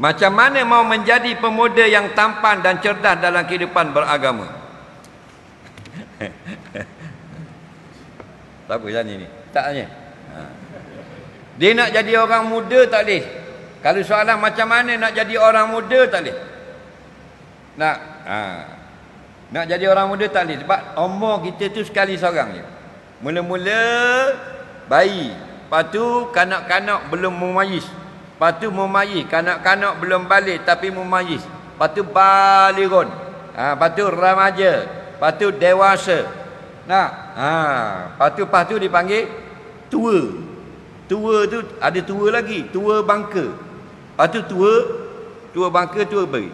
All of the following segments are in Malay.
Macam mana mau menjadi pemuda yang tampan dan cerdas dalam kehidupan beragama? tak apa tanya ni. Tak tanya. Ha. Dia nak jadi orang muda tak boleh. Kalau soalan macam mana nak jadi orang muda tak boleh. Nak ha. Nak jadi orang muda tak boleh sebab umur kita tu sekali seorang je. Mula-mula bayi, lepas tu kanak-kanak belum memayis. Lepas tu memayis, kanak-kanak belum balik tapi memayis. Lepas tu balirun. Ha, lepas tu remaja. Lepas tu dewasa. Nah, ha, lepas tu lepas tu dipanggil tua. Tua tu ada tua lagi, tua bangka. Lepas tu tua, tua bangka, tua beri.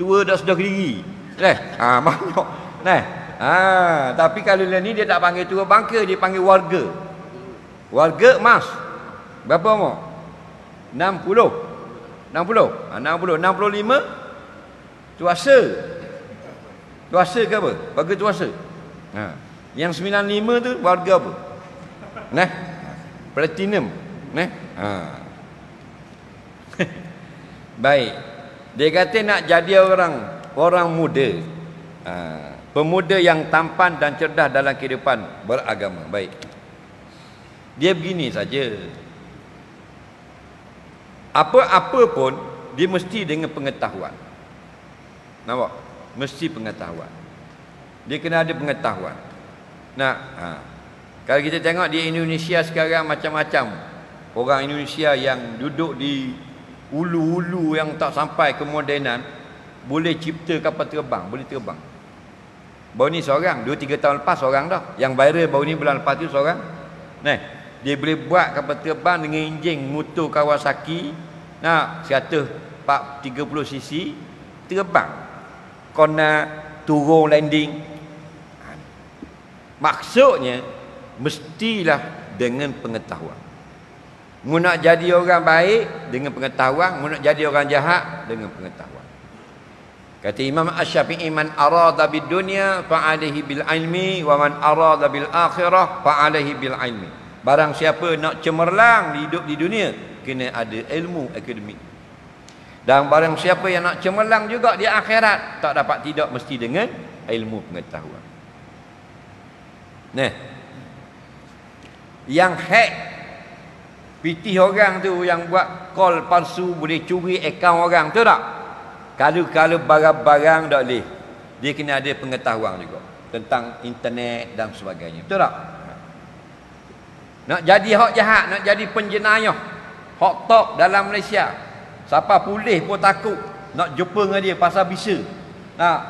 Tua dah sudah gigi. Eh, ha, banyak. Nah, ha, tapi kalau ni dia tak panggil tua bangka, dia panggil warga. Warga emas. Berapa umur? 60 60 ha, 60 65 tuasa. Tuasa ke apa? Warga tuasa. Ha. yang 95 tu warga apa? Nah. Platinum. Nah. Ha. baik. Dia kata nak jadi orang orang muda. Ha. pemuda yang tampan dan cerdas dalam kehidupan beragama. Baik. Dia begini saja apa-apa pun dia mesti dengan pengetahuan. Nampak? Mesti pengetahuan. Dia kena ada pengetahuan. Nah, ha. kalau kita tengok di Indonesia sekarang macam-macam orang Indonesia yang duduk di ulu-ulu yang tak sampai kemodenan boleh cipta kapal terbang, boleh terbang. Baru ni seorang, 2 3 tahun lepas seorang dah. Yang viral baru ni bulan lepas tu seorang. Nah, dia boleh buat kapal terbang dengan enjin motor Kawasaki Nah, 130 cc terbang. Kona turun landing. Maksudnya mestilah dengan pengetahuan. Mu nak jadi orang baik dengan pengetahuan, mu nak jadi orang jahat dengan pengetahuan. Kata Imam Asy-Syafi'i man arada bid dunya fa alaihi bil ilmi wa man arada bil akhirah fa alaihi bil ilmi. Barang siapa nak cemerlang hidup di dunia, kena ada ilmu akademik. Dan barang siapa yang nak cemerlang juga di akhirat tak dapat tidak mesti dengan ilmu pengetahuan. Nah. Yang hack pitih orang tu yang buat call palsu boleh curi akaun orang tu tak? Kalau kalau barang-barang tak boleh dia kena ada pengetahuan juga tentang internet dan sebagainya. Betul tak nak jadi hak jahat nak jadi penjenayah hot top dalam Malaysia. Siapa pulih pun takut nak jumpa dengan dia pasal bisa. Nak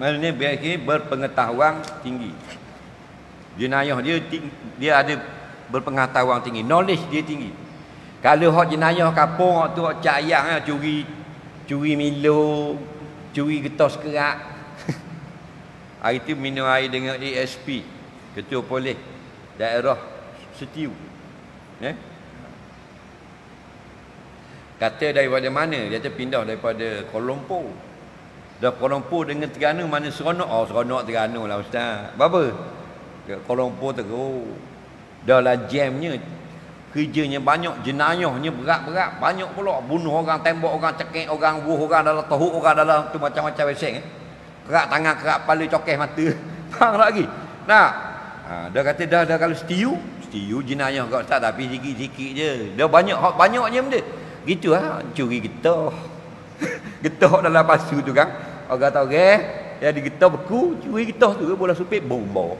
maknanya biar berpengetahuan tinggi. Jenayah dia dia ada berpengetahuan tinggi knowledge dia tinggi. Kalau hot jenayah kapung hot tu hot cak ayam lah, curi curi milo curi getos kerak. Hari tu minum air dengan ASP ketua polis daerah setiu eh? Kata daripada mana? Dia kata pindah daripada Kuala Lumpur. Dah Kuala Lumpur dengan Terengganu mana seronok? Oh seronok Terengganu lah Ustaz. Berapa? Ke Kuala Lumpur teruk. Dah lah jamnya. Kerjanya banyak. Jenayahnya berat-berat. Banyak pula. Bunuh orang, tembok orang, cekik orang, buh orang dalam, tehuk orang dalam. tu macam-macam besek. Eh? Kerak tangan, kerak kepala, cokeh mata. Faham lagi? Nah. Ha, dia kata dah, dah kalau setiu. Setiu jenayah kau Ustaz. Tapi sikit-sikit je. Dia banyak, banyak je benda. Gitu lah curi getah. getah dalam pasu tu kan. Orang kata orang dia di getah beku, curi getah tu bola supit bomba.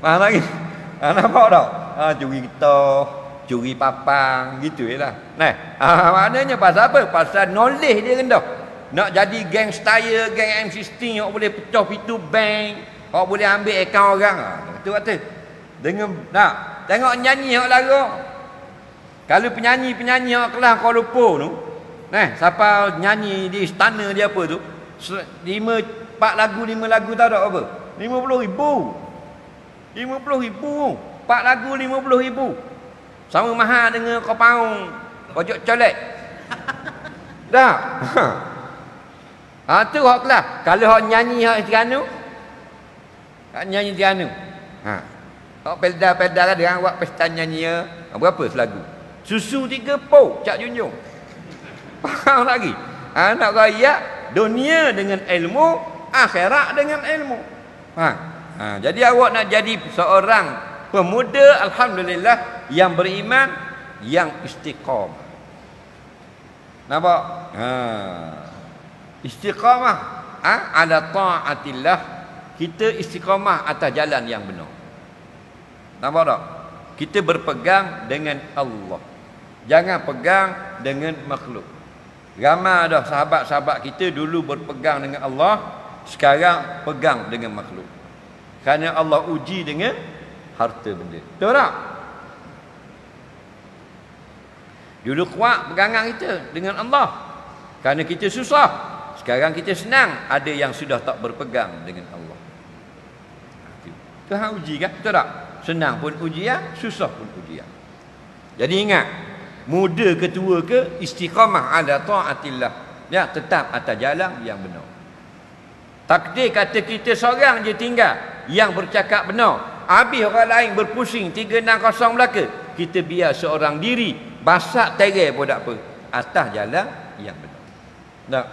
Faham lagi? Ha, nampak tak? Ha, curi getah, curi papang gitu lah. Nah, ha, maknanya pasal apa? Pasal knowledge dia rendah. Nak jadi geng style, geng M16 yang boleh pecah pintu bank, yang boleh ambil akaun orang. Tu kata. Dengan nak tengok nyanyi hok lagu. Kalau penyanyi-penyanyi yang kelas Kuala Lumpur tu, nah, siapa nyanyi di istana dia apa tu? Lima, empat lagu, lima lagu tahu tak apa? Lima puluh ribu. Lima puluh ribu. Empat lagu, lima puluh ribu. Sama mahal dengan kau paung. Pojok colek. Dah. Ha tu hak kelas. Kalau hak nyanyi hak Terengganu. Hak nyanyi Terengganu. Ha. Hak pelda-pelda dia buat pesta nyanyi berapa selagu? Susu tiga pok Cak Junjung Faham lagi Ha, nak raya dunia dengan ilmu, akhirat dengan ilmu. Ha. ha. Jadi awak nak jadi seorang pemuda alhamdulillah yang beriman yang istiqamah. Nampak? Ha. Istiqamah ha? ala taatillah kita istiqamah atas jalan yang benar. Nampak tak? Kita berpegang dengan Allah. Jangan pegang dengan makhluk. Ramai dah sahabat-sahabat kita dulu berpegang dengan Allah, sekarang pegang dengan makhluk. Kerana Allah uji dengan harta benda. Betul tak? Dulu kuat pegangan kita dengan Allah. Kerana kita susah. Sekarang kita senang. Ada yang sudah tak berpegang dengan Allah. Tuhan uji kan? Betul tak? Senang pun ujian, susah pun ujian. Jadi ingat, muda ke tua ke istiqamah ada taatillah. Ya, tetap atas jalan yang benar. Takdir kata kita seorang je tinggal yang bercakap benar. Habis orang lain berpusing 360 belaka. Kita biar seorang diri basak terai pun tak apa. Atas jalan yang benar. Tak.